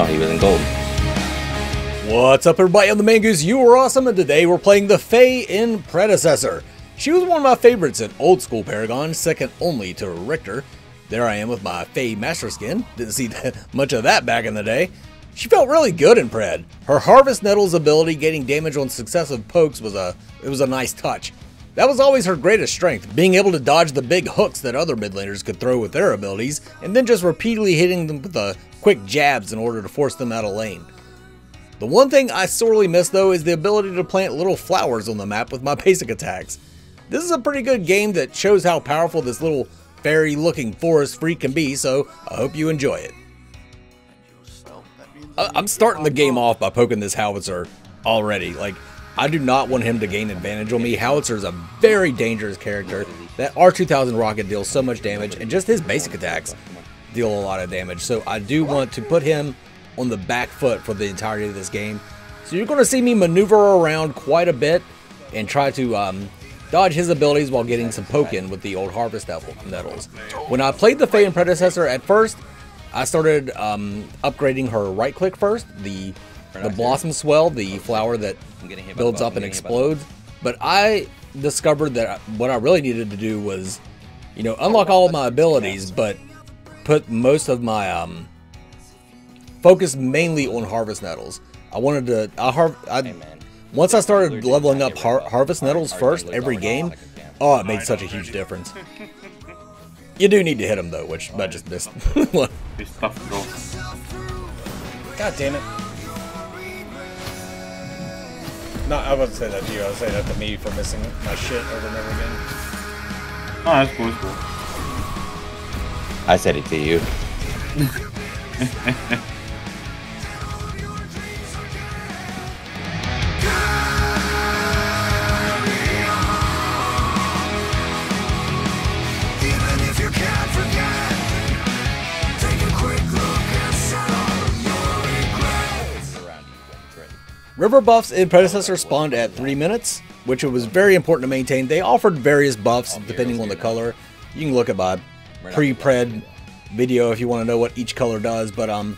Oh, he was in gold. What's up, everybody? I'm the Mangoose. You are awesome, and today we're playing the Fey in Predecessor. She was one of my favorites in old school Paragon, second only to Riktor. There I am with my Fey Master Skin. Didn't see much of that back in the day. She felt really good in Pred. Her Harvest Nettles ability, getting damage on successive pokes, was a it was a nice touch. That was always her greatest strength, being able to dodge the big hooks that other mid laners could throw with their abilities, and then just repeatedly hitting them with the quick jabs in order to force them out of lane. The one thing I sorely miss though is the ability to plant little flowers on the map with my basic attacks. This is a pretty good game that shows how powerful this little fairy looking forest freak can be, so I hope you enjoy it. I'm starting the game off by poking this howitzer already. Like, I do not want him to gain advantage on me. Howitzer is a very dangerous character. That R2000 rocket deals so much damage, and just his basic attacks deal a lot of damage. So I do want to put him on the back foot for the entirety of this game. So you're going to see me maneuver around quite a bit and try to um, dodge his abilities while getting some poke in with the old Harvest apple Nettles. When I played the Fey Predecessor at first, I started um, upgrading her right click first, the the Blossom Swell, the flower that builds up and explodes. But I discovered that what I really needed to do was, you know, unlock all of my abilities, but put most of my um, focus mainly on Harvest Nettles. I wanted to, I, har I once I started leveling up har Harvest Nettles first every game, oh, it made such a huge difference. You do need to hit him though, which I just missed. It's tough to go. God damn it. No, I wasn't saying that to you. I was saying that to me for missing my shit over and over again. Oh, that's cool, that's cool. I said it to you. River buffs in Predecessor spawned at 3 minutes, which it was very important to maintain. They offered various buffs depending on the color. You can look at my pre-pred video if you want to know what each color does, but um,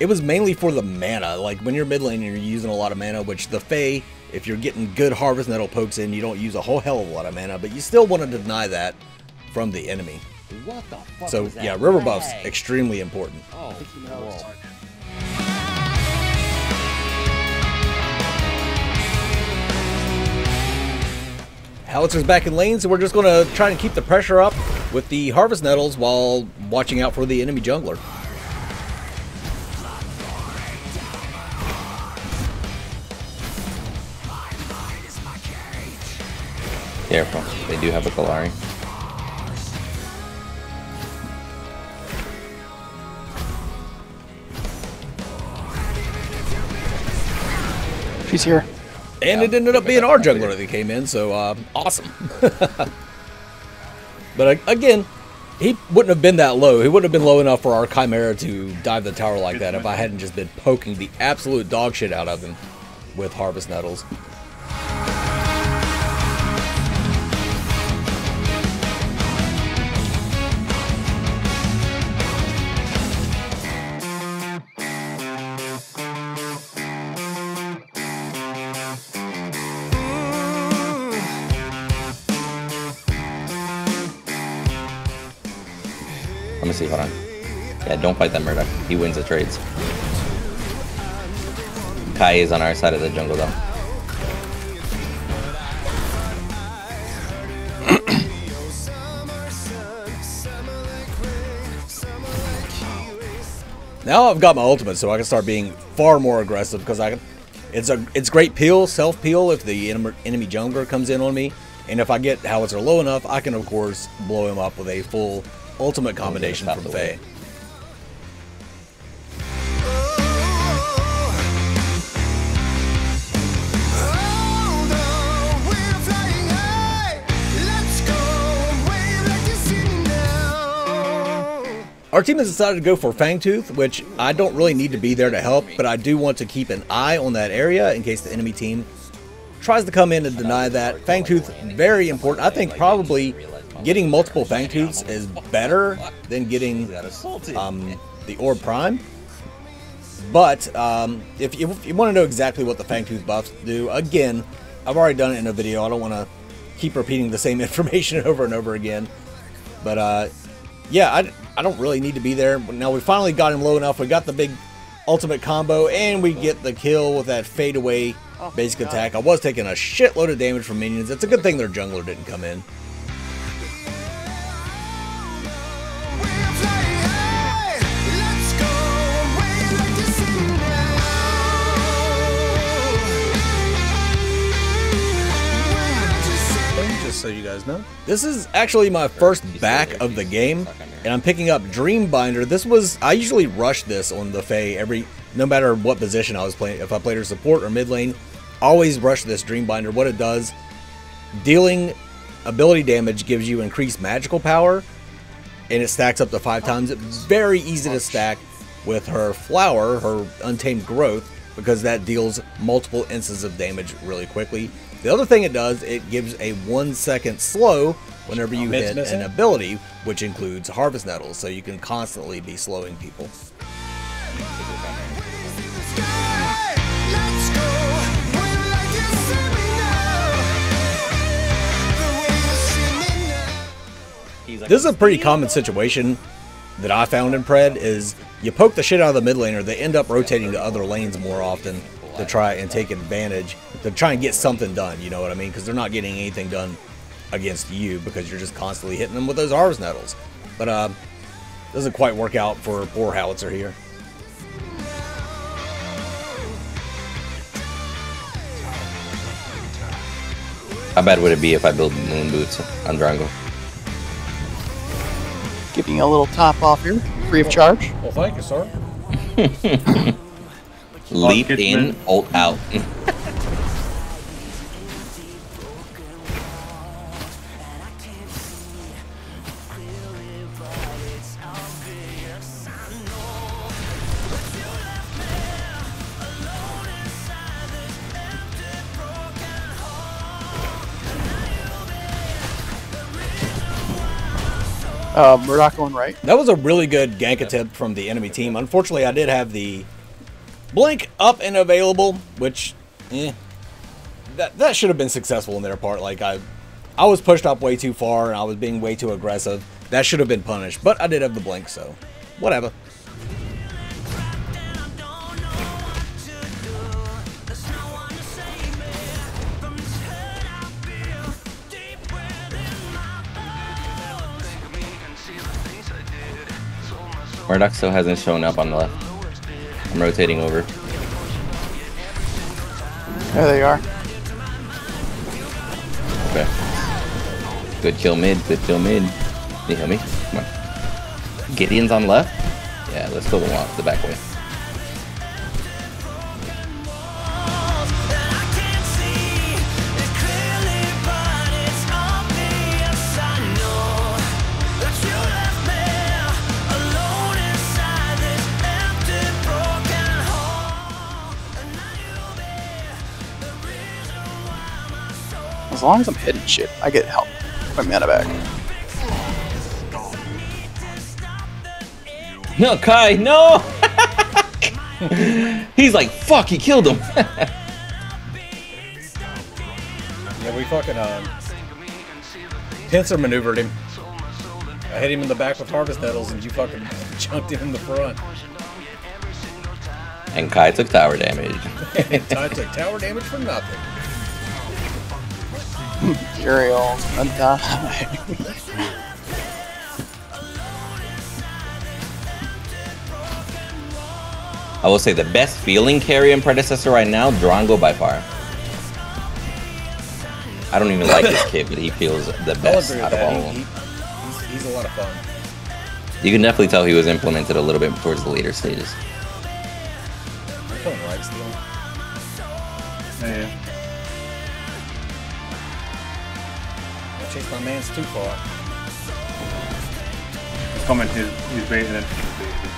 it was mainly for the mana. Like when you're mid lane and you're using a lot of mana, which the Fey, if you're getting good Harvest Nettle pokes in, you don't use a whole hell of a lot of mana, but you still want to deny that from the enemy. What the fuck So yeah, river buffs extremely important. Howitzer's back in lane, so we're just going to try and keep the pressure up with the Harvest Nettles while watching out for the enemy jungler. Careful. They do have a Kallari. She's here. And it ended up being our jungler that came in, so uh, awesome. but again, he wouldn't have been that low. He wouldn't have been low enough for our Khaimera to dive the tower like that if I hadn't just been poking the absolute dog shit out of him with Harvest Nettles. See. Hold on. Yeah, don't fight that Murdock. He wins the trades. Kai is on our side of the jungle though. Now I've got my ultimate, so I can start being far more aggressive because I can. It's a it's great peel, self peel if the enemy, enemy jungler comes in on me, and if I get howitzer low enough, I can of course blow him up with a full ultimate combination from. Fey. Hold on, we're flying high. Let's go way back to Sydney now. Our team has decided to go for Fangtooth, which I don't really need to be there to help, but I do want to keep an eye on that area in case the enemy team tries to come in and deny that. Fangtooth, very important. I think probably getting multiple Fangtooths is better than getting um, the Orb Prime. But um, if you, if you want to know exactly what the Fangtooth buffs do, again, I've already done it in a video. I don't want to keep repeating the same information over and over again. But uh, yeah, I, I don't really need to be there. Now we finally got him low enough. We got the big ultimate combo, and we get the kill with that fade away Oh, basic attack. I was taking a shitload of damage from minions. It's a good thing their jungler didn't come in. Guys know. This is actually my first back of the game, and I'm picking up Dreambinder. This was I usually rush this on the Fey every no matter what position I was playing. If I played her support or mid lane, always rush this Dreambinder. What it does, dealing ability damage gives you increased magical power, and it stacks up to five times. It's very easy to stack with her flower, her untamed growth, because that deals multiple instances of damage really quickly. The other thing it does, it gives a one second slow whenever you oh, hit missing? an ability, which includes harvest nettles, so you can constantly be slowing people. sky. Let's go. We're like the sun now. The way you're singing now. This is a pretty common situation that I found in Pred is you poke the shit out of the mid laner, they end up rotating to other lanes more often to try and take advantage, to try and get something done, you know what I mean? Because they're not getting anything done against you because you're just constantly hitting them with those harvest nettles. But uh, doesn't quite work out for poor Howitzer here. How bad would it be if I build moon boots on Drongo? Giving a little top off here, free of charge. Well, thank you, sir. Leap Rocket in, Man. ult out. Uh, Murdock going right. That was a really good gank attempt from the enemy team. Unfortunately, I did have the blink up and available, which, eh, that that should have been successful in their part. Like I, I was pushed up way too far and I was being way too aggressive. That should have been punished, but I did have the blink, so whatever. Murdock still hasn't shown up on the left. I'm rotating over. There they are. Okay. Good kill mid, good kill mid. Can you heal me? Come on. Gideon's on left? Yeah, let's go the, the back way. Long as I'm hitting shit, I get help. My mana back. No, Kai, no! He's like, fuck, he killed him. Yeah, we fucking um, pincer maneuvered him. I hit him in the back with harvest nettles, and you fucking chunked him in the front. and Kai took tower damage. Kai took tower damage for nothing. Uriel, undie. I will say the best feeling carry and predecessor right now, Drongo by far. I don't even like this kid, but he feels the best out of all He, of he, them. he's, he's a lot of fun. You can definitely tell he was implemented a little bit towards the later stages. I'm feeling right still. Oh, yeah, yeah. I chased my man's too far. He's coming, he's, he's baiting it.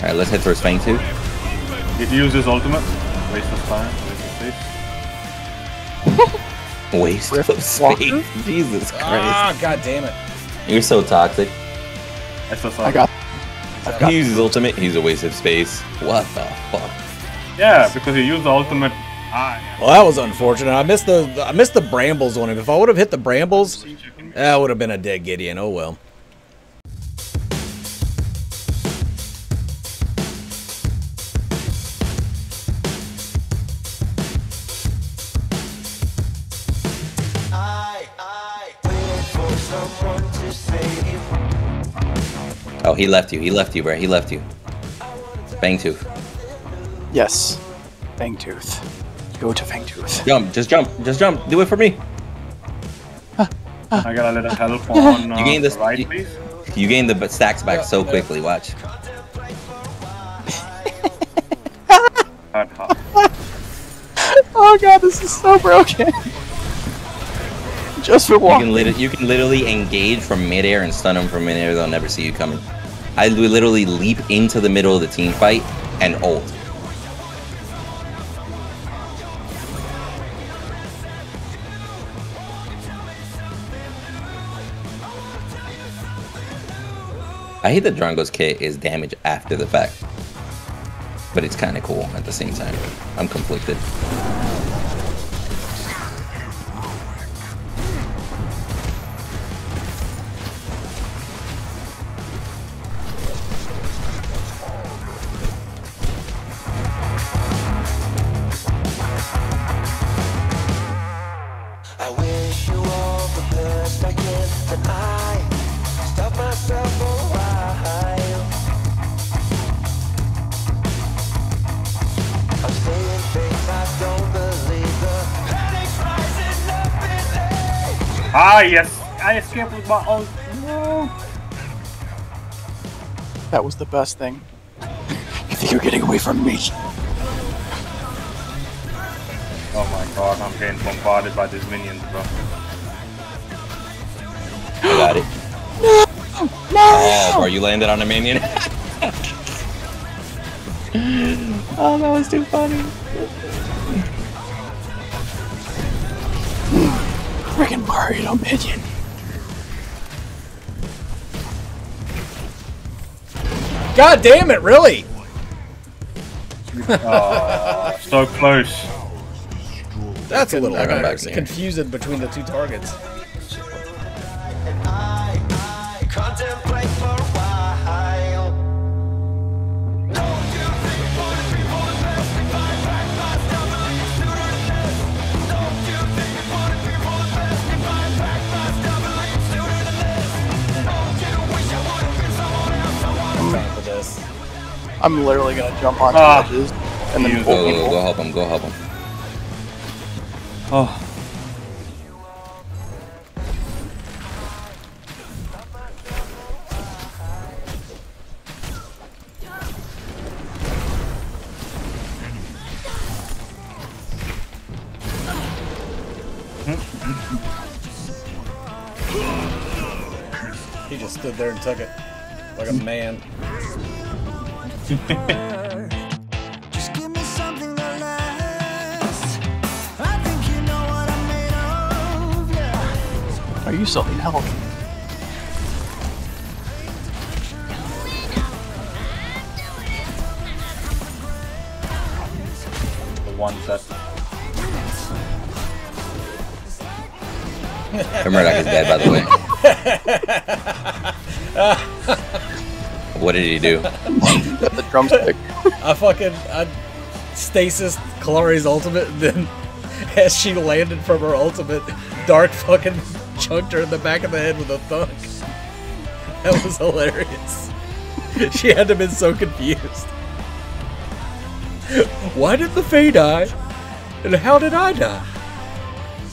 Alright, let's head for towards Fangtooth. He used his ultimate. Waste of time, waste of space. Waste Rift of Walker? space. Jesus Christ. Ah, god damn it. You're so toxic. SSR. I got. I've got. He uses ultimate, he's a waste of space. What the fuck? Yeah, because he used the ultimate. Ah, yeah. Well, that was unfortunate. I missed the I missed the brambles on him. If I would have hit the brambles, that would have been a dead Gideon. Oh well. Oh, he left you. He left you, bro. He left you. Bang tooth. Yes. Fangtooth. Go to Fangtooth. Jump. Just jump. Just jump. Do it for me. I got a little help on uh, You gained this- the right, you- please. You gain the stacks back so quickly. Watch. Hard, hard. Oh god, this is so broken. Just for You one. can you can literally engage from midair and stun them from midair. They'll never see you coming. I li- literally leap into the middle of the team fight and ult. I hate that Drongo's kit is damage after the fact. But it's kind of cool at the same time. I'm conflicted. Ah, yes. I escaped with my own... No. That was the best thing. You think you're getting away from me? Oh my god, I'm getting bombarded by these minions, bro. I got it. No! No! Oh, bro, you landed on a minion. oh, that was too funny. Friggin' Mario minion. God damn it! Really? Oh, so close. That's a little I got uh, back in here. confusing between the two targets. I'm literally gonna jump onto Ah. edges and then Go, go, go, go help him. Go help him. Oh. He just stood there and took it like a man. Are you still need help? The one that. Murdock is dead, by the way. what did he do? Got the drumstick. I fucking I stasis Kallari's ultimate, and then as she landed from her ultimate, Dark fucking chunked her in the back of the head with a thunk. That was hilarious. She had to have been so confused. Why did the Fey die? And how did I die?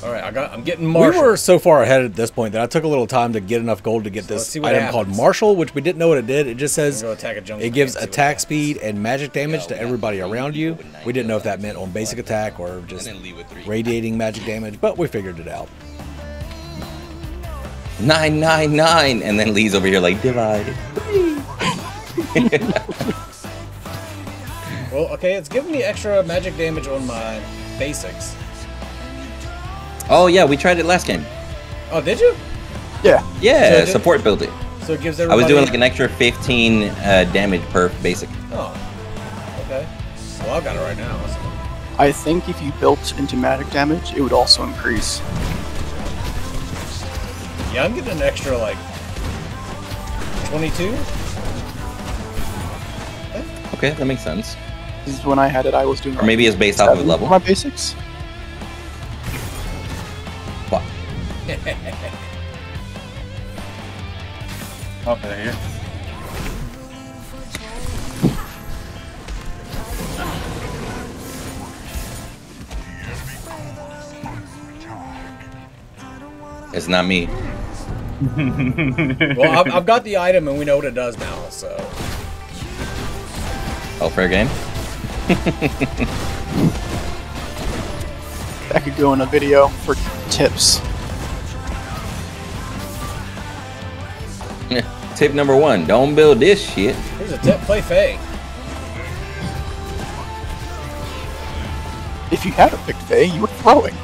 Alright, I got I'm getting Marshal. We were so far ahead at this point that I took a little time to get enough gold to get let's this see what item called happens. Marshal, which we didn't know what it did. It just says Go attack a jungle it gives camp, see attack happens. speed and magic damage to everybody around you. We didn't know if that meant on basic attack or just then leave with three. radiating magic damage, but we figured it out. Nine, nine, nine, and then Lee's over here like divide. Well, okay, it's giving me extra magic damage on my basics. Oh yeah, we tried it last game. Oh, did you? Yeah. Yeah, So support building. So it gives everybody. I was doing like an extra 15 uh, damage per basic. Oh. Okay. Well, I've got it right now. so- I think if you built into magic damage, it would also increase. Yeah, I'm getting an extra like 22. Okay, that makes sense. This is when I had it, I was doing. Or maybe it's based off of level. My basics. Okay, here. It's not me. Well, I've, I've got the item and we know what it does now, so. Oh, fair game. That could go in a video for tips. Tip number one: Don't build this shit. Here's a tip play Fey. If you had a picked Fey, you were throwing.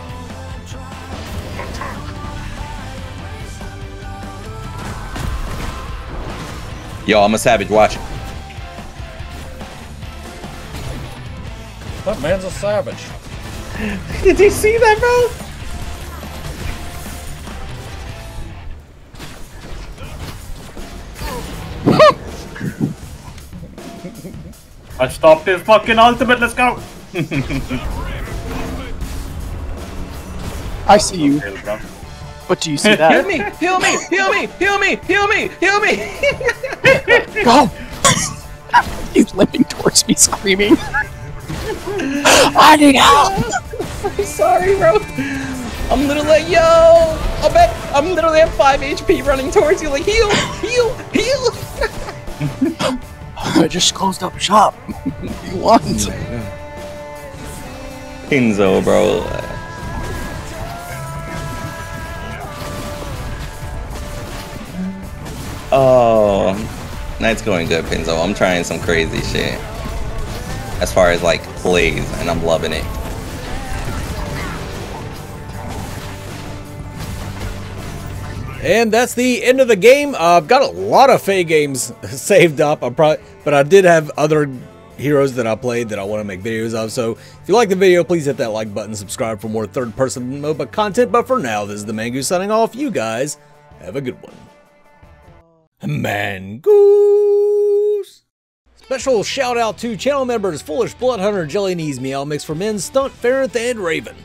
Yo, I'm a savage. Watch. That man's a savage. Did you see that, bro? I stopped his fucking ultimate. Let's go. I see you, Tail, bro. but do you see that? Heal me! Heal me! Heal me! Heal me! Heal me! Heal me! Go! He's limping towards me, screaming. I need help! I'm sorry, bro. I'm literally like, yo. I bet I'm literally at five HP running towards you, like heal, heal, heal. I just closed up shop. you want? Pinzo, bro. Oh, night's going good, Pinzo. I'm trying some crazy shit. As far as like plays, and I'm loving it. And that's the end of the game. Uh, I've got a lot of Fey games saved up. I'm probably, but I did have other heroes that I played that I want to make videos of. So if you like the video, please hit that like button, subscribe for more third-person MOBA content. But for now, this is the Mangoose signing off. You guys have a good one. Mangoose. Special shout out to channel members Foolish Bloodhunter, Jelly Knees, Meow Mix for Men, Stunt, Ferrith, and Raven.